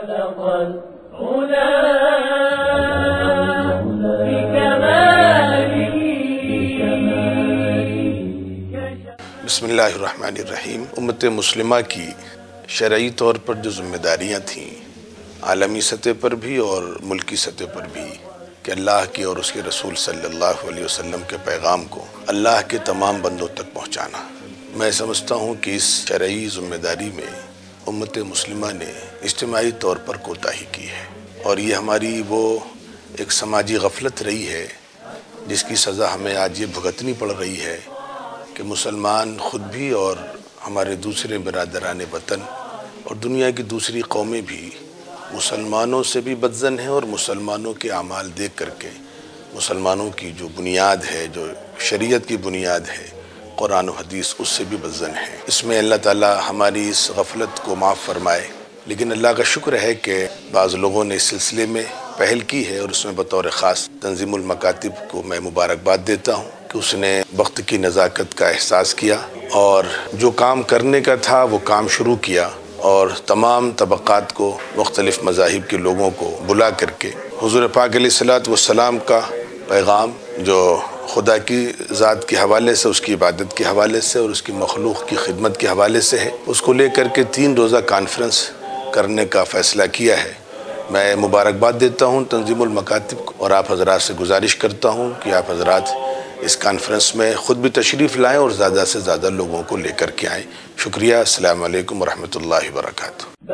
بسم اللہ الرحمن الرحیم۔ امت مسلمہ کی شرعی طور پر جو ذمہ داریاں تھیں، عالمی سطح پر بھی اور ملکی سطح پر بھی، کہ اللہ کی اور اس کے رسول صلی اللہ علیہ وسلم کے پیغام کو اللہ کے تمام بندوں تک پہنچانا۔ میں سمجھتا ہوں کہ اس شرعی ذمہ داری میں امت مسلمہ نے اجتماعی طور پر کوتاہی کی ہے اور یہ ہماری وہ ایک سماجی غفلت رہی ہے جس کی سزا ہمیں آج یہ بھگتنی پڑ رہی ہے کہ مسلمان خود بھی اور ہمارے دوسرے برادران وطن اور دنیا کی دوسری قومیں بھی مسلمانوں سے بھی بدزن ہیں اور مسلمانوں کے اعمال دیکھ کر کے مسلمانوں کی جو بنیاد ہے، جو شریعت کی بنیاد ہے قرآن و حدیث اس سے بھی بدزن ہے۔ اس میں اللہ تعالی ہماری اس غفلت کو معاف فرمائے۔ لیکن اللہ کا شکر ہے کہ بعض لوگوں نے اس سلسلے میں پہل کی ہے اور اس میں بطور خاص تنظیم المکاتب کو میں مبارکباد دیتا ہوں کہ اس نے وقت کی نزاکت کا احساس کیا اور جو کام کرنے کا تھا وہ کام شروع کیا اور تمام طبقات کو مختلف مذاہب کے لوگوں کو بلا کر کے حضور پاک علیہ السلاۃ والسلام کا پیغام جو خدا کی ذات کے حوالے سے، اس کی عبادت کے حوالے سے اور اس کی مخلوق کی خدمت کے حوالے سے ہے۔ اس کو لے کر کے تین روزہ کانفرنس کرنے کا فیصلہ کیا ہے۔ میں مبارکباد دیتا ہوں تنظیم المکاتب کو اور آپ حضرات سے گزارش کرتا ہوں کہ آپ حضرات اس کانفرنس میں خود بھی تشریف لائیں اور زیادہ سے زیادہ لوگوں کو لے کر کے آئیں۔ شکریہ۔ السلام علیکم ورحمۃ اللہ وبرکاتہ۔